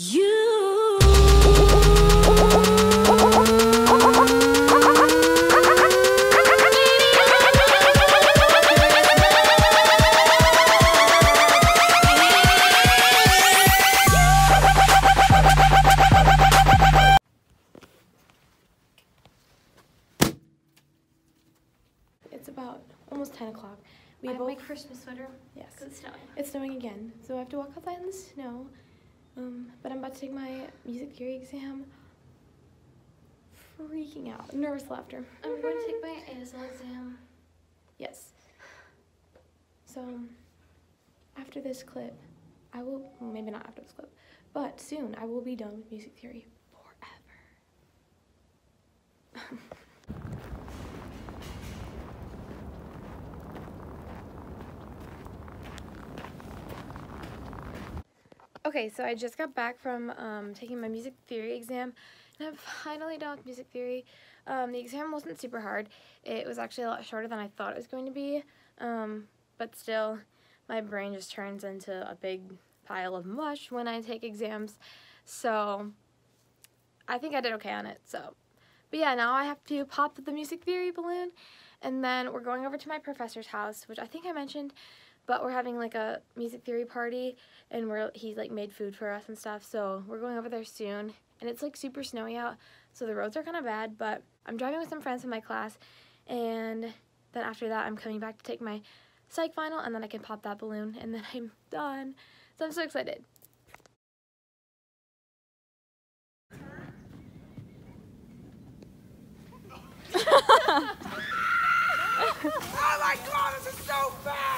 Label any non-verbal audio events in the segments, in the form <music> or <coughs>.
It's but I'm about to take my music theory exam. Freaking out. Nervous laughter. I'm going to take my ASL exam. Yes. So, after this clip, I will, well, maybe not after this clip, but soon I will be done with music theory forever. <laughs> Okay, so I just got back from um, taking my music theory exam, and I'm finally done with music theory. Um, the exam wasn't super hard. It was actually a lot shorter than I thought it was going to be, um, but still, my brain just turns into a big pile of mush when I take exams. So, I think I did okay on it. So, but yeah, now I have to pop the music theory balloon, and then we're going over to my professor's house, which I think I mentioned, but we're having like a music theory party and we're he like made food for us and stuff so we're going over there soon. And it's like super snowy out so the roads are kind of bad but i'm driving with some friends from my class and then after that i'm coming back to take my psych final and then i can pop that balloon and then <laughs> i'm done. So i'm so excited. <laughs> Oh my god, this is so bad!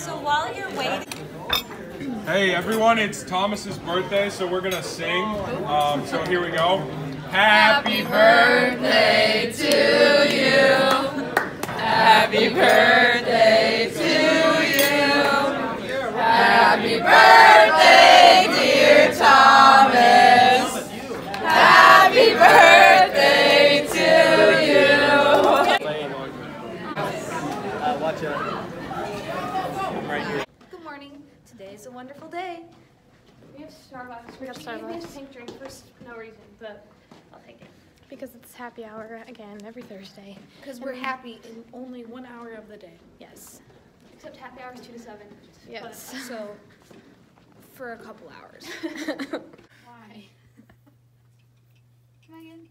So while you're waiting, Hey everyone, it's Thomas's birthday, so we're gonna sing. Um, so here we go. Happy birthday to you. Happy birthday to you. Happy birthday, Starbucks. We got which gave me Starbucks. a pink drink for no reason, but I'll take it. because it's happy hour again every thursday Because we're happy in only one hour of the day. yes Except happy hours two to seven. yes <laughs> So, for a couple hours. <laughs> Why? Megan.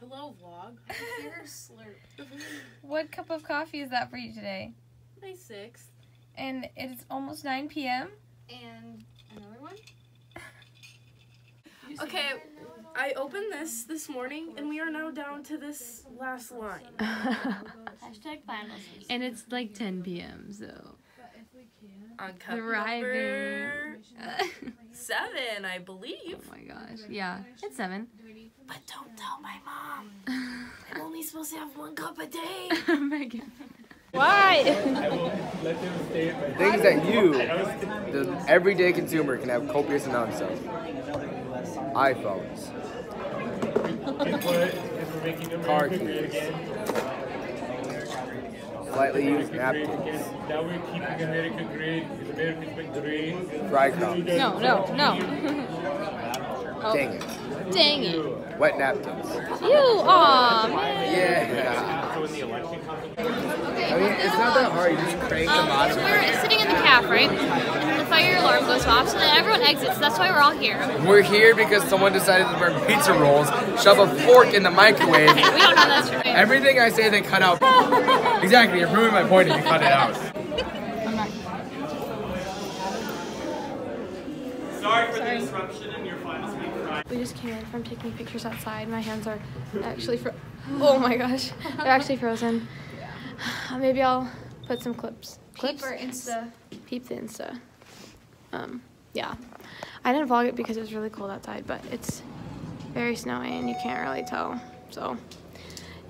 Hello, vlog. I hear slurp. <laughs> What cup of coffee is that for you today? My sixth. And it's almost 9 p.m. And another one? <laughs> Okay, I opened this this morning, and we are now down to this last line. <laughs> Hashtag finals. And it's like 10 p.m. So On cup Thriving. number oh <laughs> seven, I believe. Oh my gosh, yeah, it's seven. But don't tell my mom. I'm only supposed to have one cup a day. Oh Megan. <laughs> Things that you, the everyday consumer, can have copious amounts of. iPhones. Car keys. Slightly used napkins. Now we're keeping America great. Is America's been great? Fry crumbs. No, no, no. <laughs> Oh. Dang it. Dang it. Wet napkins. You, aw, man. Yeah. I mean, it's not that hard. You just crank the um, So we're sitting in the caf, right? And the fire alarm goes off, so then everyone exits. That's why we're all here. We're here because someone decided to burn pizza rolls, shove a fork in the microwave. <laughs> We don't know that's true. Everything I say, they cut out. Exactly, you're proving my point if you cut it out. Sorry for the disruption in your finals week. We just came in from taking pictures outside. My hands are actually fro- Oh my gosh, they're actually frozen. Maybe I'll put some clips. Clips. Peep or Insta. Peep the Insta. um, yeah. I didn't vlog it because it was really cold outside, but it's very snowy and you can't really tell. So,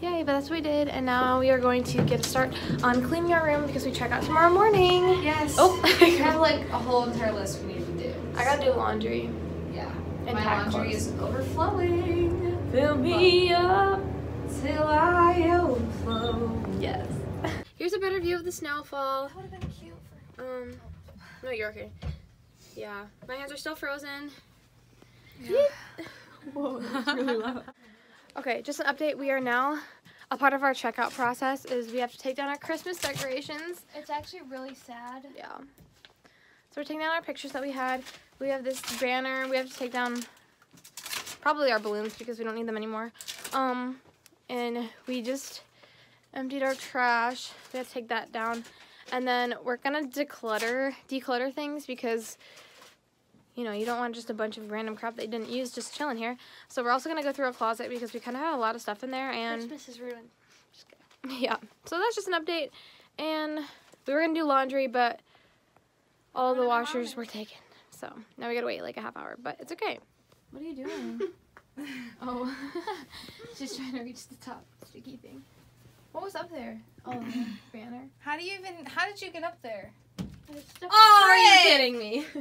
yay, but that's what we did. And now we are going to get a start on cleaning our room because we check out tomorrow morning. Yes. Oh, <laughs> We have like a whole entire list we need to do. I gotta do laundry. Yeah. And My laundry clothes. is overflowing. Fill me up. Till I overflow. Yes. Here's a better view of the snowfall. That would have been cute for Um, no, you're okay. Yeah, my hands are still frozen. Yeah. <laughs> Whoa, that's really <laughs> loud. Okay, just an update. We are now, a part of our checkout process is we have to take down our Christmas decorations. It's actually really sad. Yeah. So we're taking down our pictures that we had. We have this banner. We have to take down probably our balloons because we don't need them anymore. Um, and we just emptied our trash. We to take that down. And then we're gonna declutter, declutter things because, you know, you don't want just a bunch of random crap that you didn't use just chilling here. So we're also gonna go through a closet because we kind of have a lot of stuff in there and Christmas is ruined. <laughs> yeah. So that's just an update. And we were gonna do laundry, but all the washers were taken. So now we gotta wait like a half hour, but it's okay. What are you doing? <laughs> <laughs> oh, she's trying to reach the top sticky thing. What was up there? Oh, <coughs> banner. How do you even? How did you get up there? Oh, are you kidding me? <laughs>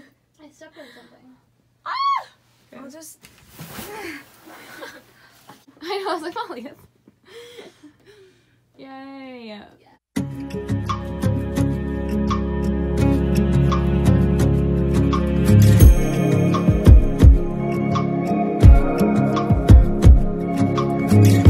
I stepped on something. Ah! I'll just. <laughs> I know. I was like, Molly. <laughs> Yay! One,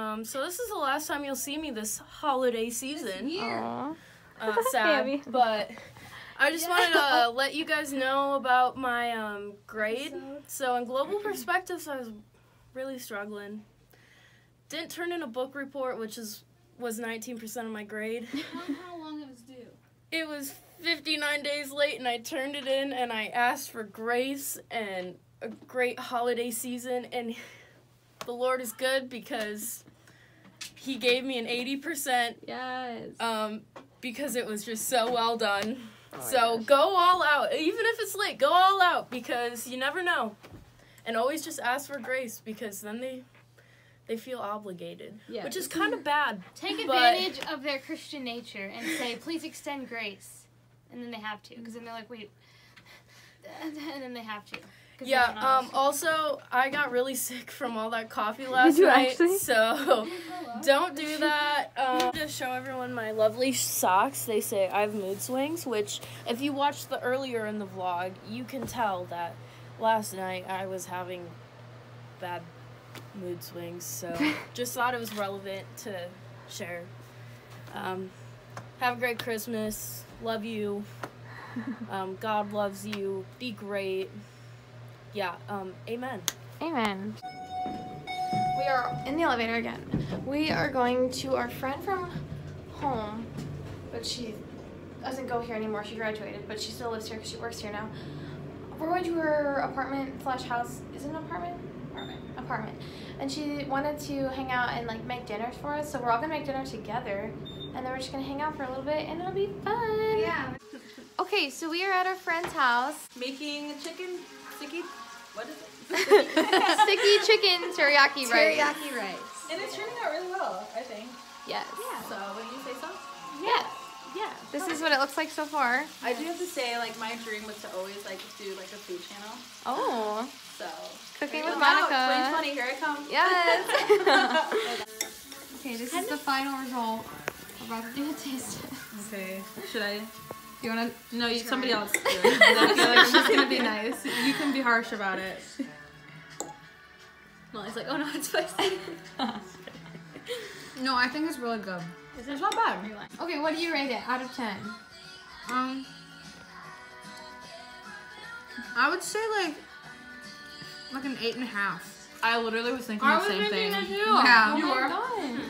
Um, so this is the last time you'll see me this holiday season. Aw. uh, sad, Abby. but I just wanted to uh, let you guys know about my um, grade. So in global perspectives, I was really struggling. Didn't turn in a book report, which is was 19% of my grade. How long it was due? It was 59 days late, and I turned it in, and I asked for grace and a great holiday season, and the Lord is good because He gave me an 80% Yes. um, because it was just so well done. Oh so go all out, even if it's late. Go all out because you never know, and always just ask for grace because then they they feel obligated, Yeah. which is kind of bad. Take But- advantage of their Christian nature and say, please extend grace. And then they have to. Because then they're like, wait. <laughs> And then they have to. Yeah. Um. Also, I got really <laughs> sick from all that coffee last night. actually? So <laughs> don't do that. Um, just show everyone my lovely socks. They say I have mood swings, which if you watched the earlier in the vlog, you can tell that last night I was having bad mood swings. So <laughs> just thought it was relevant to share. Um, have a great Christmas. Love you. Um, God loves you. Be great. Yeah. Um. Amen. Amen. We are in the elevator again. We are going to our friend from home, but she doesn't go here anymore. She graduated, but she still lives here because she works here now. We're going to her apartment slash house. Is it an apartment? Apartment. Apartment. And she wanted to hang out and like make dinners for us. So we're all gonna make dinner together, and then we're just gonna hang out for a little bit, and it'll be fun. Yeah. Okay, so we are at our friend's house. Making chicken sticky. What is it? <laughs> Sticky chicken teriyaki rice. Teriyaki rice. And it's turning out really well, I think. Yes. Yeah. So, what do you say so? Yes. yeah, this is what it looks like so far. I do have to say, like, my dream was to always like do like a food channel. Oh, So cooking Look with out, Monica. 2020, here I come. Yes. <laughs> <laughs> okay, this is the final result. We're about to do a taste. Okay. Should I? You wanna? No, you, somebody else. Do it. 'cause <laughs> I feel like I'm gonna be nice. You can be harsh about it. Molly's like, oh no, it's spicy. No, I think it's really good. It's not bad. Okay, what do you rate it out of 10? Um, I would say like like an eight and a half. I literally was thinking I the was same thinking thing. that too. Yeah. You were. gosh.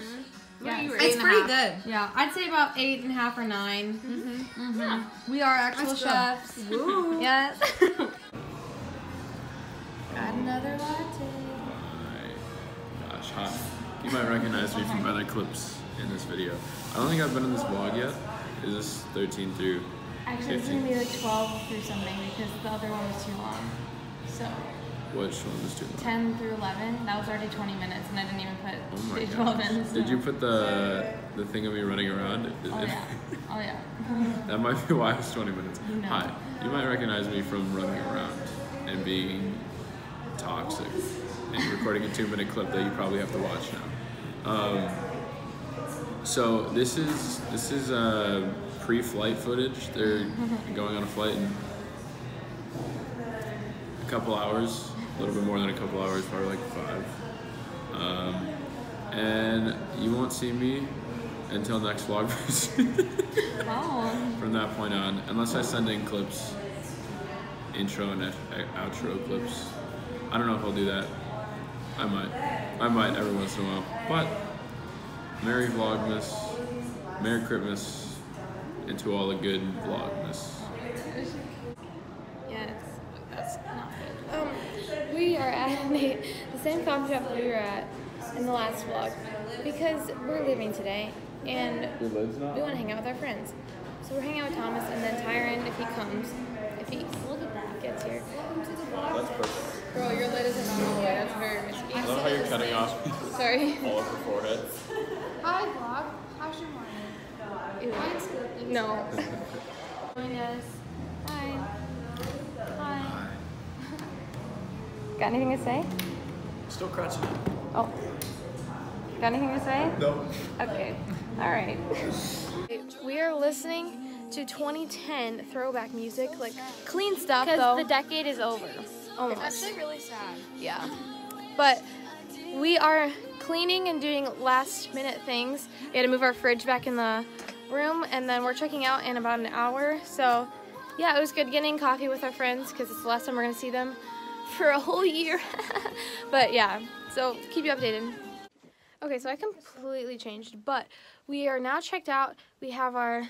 Yeah, you were. It's eight and a pretty good. Yeah, I'd say about eight and a half or 9 Mm-hmm. We are actual That's good. chefs. Yes. <laughs> Got another latte. Gosh, hi. You might recognize me from other clips in this video. I don't think I've been in this vlog yet. Is this 13 through Actually, it's gonna be like 12 through something because the other one was too long. So which one was too long? 10 through 11, that was already 20 minutes, and I didn't even put Oh the 12 gosh. minutes. Did you put the the thing of me running around? Oh yeah. <laughs> Oh yeah. that might be why it was 20 minutes. No. Hi. You might recognize me from running around and being toxic and recording a two minute clip that you probably have to watch now. Um, so this is this is uh, pre-flight footage. They're <laughs> going on a flight in a couple hours, little bit more than a couple hours, probably like five. Um, and you won't see me until next vlog Oh. <laughs> from that point on, unless I send in clips, intro and outro clips. I don't know if I'll do that. I might. I might every once in a while. But Merry Vlogmas, Merry Christmas, and to all a good Vlogmas. Yes. That's not good. Um, we are at the, the same coffee shop we were at in the last vlog because we're leaving today and Your lid's not we want to hang out with our friends. So we're hanging out with Thomas and then Tyron if he comes, if he look at that gets here. That's perfect. Girl, your lid isn't on the way. That's very risky. I love how you're cutting off Sorry. <laughs> all of her forehead. Hi, vlog. How's your morning? Ew. Mine's good. No. <laughs> Join us. Hi. Hi. Got anything to say? Still crutching it. Oh. Got anything to say? No. Okay. All right. We are listening to 2010 throwback music, like clean stuff though. Because the decade is over. Almost. It's actually, really sad. Yeah. But we are cleaning and doing last minute things. We had to move our fridge back in the room and then we're checking out in about an hour. So yeah, it was good getting coffee with our friends because it's the last time we're going to see them for a whole year. <laughs> but yeah, so keep you updated. Okay, so I completely changed, but we are now checked out. We have our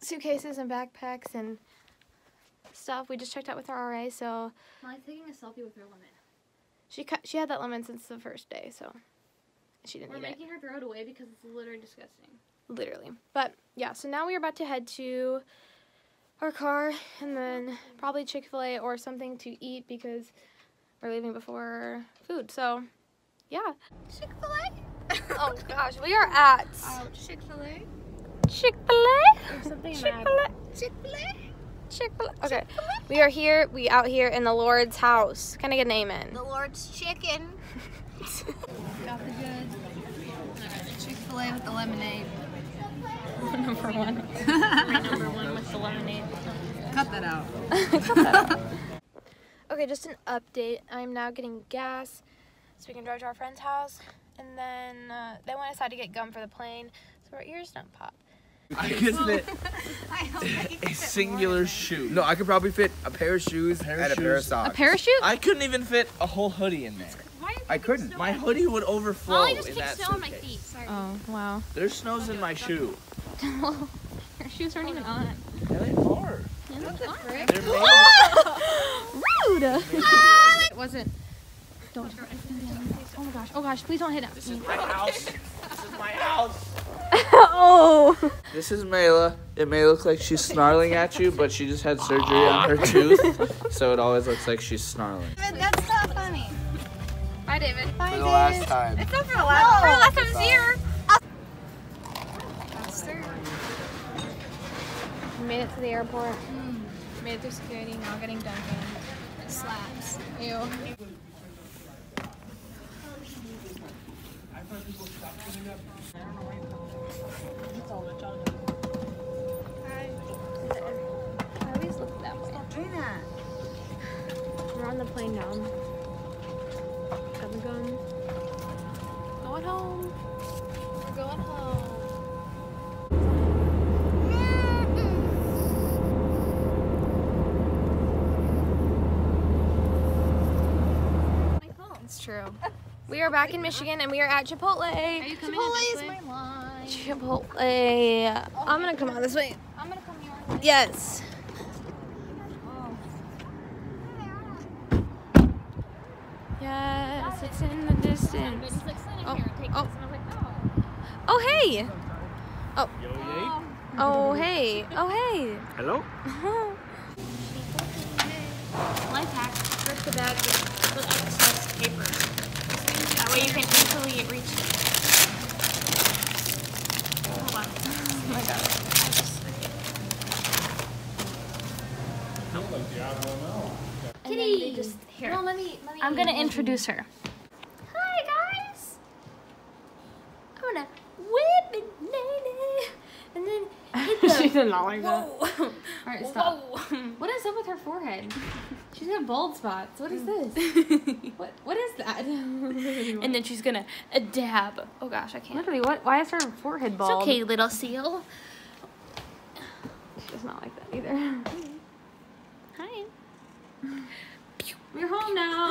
suitcases and backpacks and stuff. We just checked out with our RA, so Molly's taking a selfie with her lemon. she cut, she had that lemon since the first day, so she didn't We're eat it. making her throw it away because it's literally disgusting. Literally. But yeah, so now we are about to head to our car and then probably Chick fil A or something to eat because we're leaving before food. So yeah. Chick Fil A. <laughs> Oh gosh, we are at Chick Fil A. Chick fil A. Chick fil A. Chick Fil A. Chick fil A. Okay. We are here, we out here in the Lord's house. Can I get an amen? The Lord's Chicken. <laughs> Got the good. Chick Fil A with the lemonade. <laughs> Number one. Number one with the lemonade. Cut that out. Okay, just an update. I'm now getting gas so we can drive to our friend's house. And then uh, they went aside to get gum for the plane so our ears don't pop. I could <laughs> fit I hope I can a get singular shoe. No, I could probably fit a pair of shoes Pair of and a pair of shoes. socks. parachute? I couldn't even fit a whole hoodie in there. I couldn't. My hoodie would overflow Molly just in kicked that snow on my suitcase. feet. Oh, wow. There's snows in my shoe. Her shoes aren't even on. Yeah, <laughs> they are. Yeah, They're made. Ah, Rude! It wasn't. Don't. Oh my gosh. Oh gosh, please don't hit it. This is my house. This is my house. <laughs> oh! This is Mayla. It may look like she's snarling at you, but she just had surgery on her tooth, so it always looks like she's snarling. David, That's not funny. Bye, David. Bye, For the last time. It's not for the last, for the last time this year. Made it to the airport. Mm, made it through security, now getting Dunkin'. Slaps. Ew. I always look that way. Stop doing that. We're on the plane now. Got the gun. Going home. We're going home. It's true. We are back in Michigan and we are at Chipotle. Are you coming Chipotle is my line. Chipotle. I'm gonna come out this way. I'm gonna come your way. Yes. Yes, it's in the distance. Oh, oh. oh. oh, hey. Oh. Oh, hey. Oh, hey. Hello? <laughs> Life hack: rip the bag with, with excess paper. That way you can easily reach it. Hold on. Oh my god. Kitty. Just here. No, let me. Let me I'm gonna introduce her. Hi guys. I'm gonna whip it, lady, and then hit the. she did not like that. All right, stop. Whoa. What is up with her forehead? She's got bald spots. What is this? <laughs> what What is that? <laughs> and then she's gonna uh, dab. Oh gosh, I can't. Literally, what? Why is her forehead bald? It's okay, little seal. She does not like that either. Hi. We're home now.